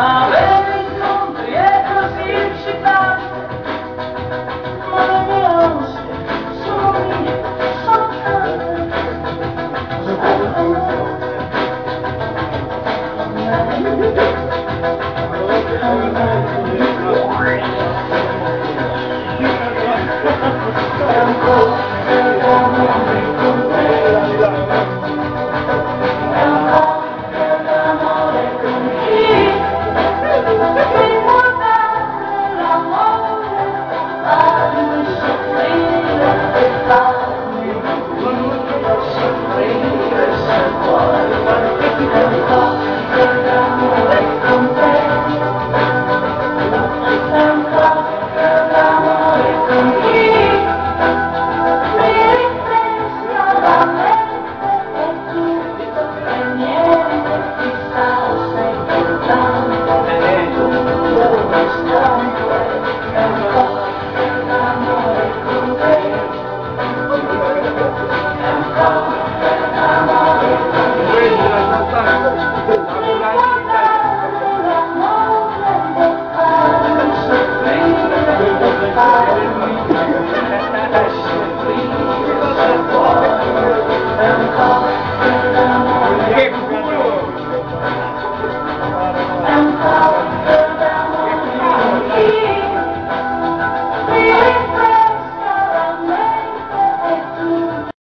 아.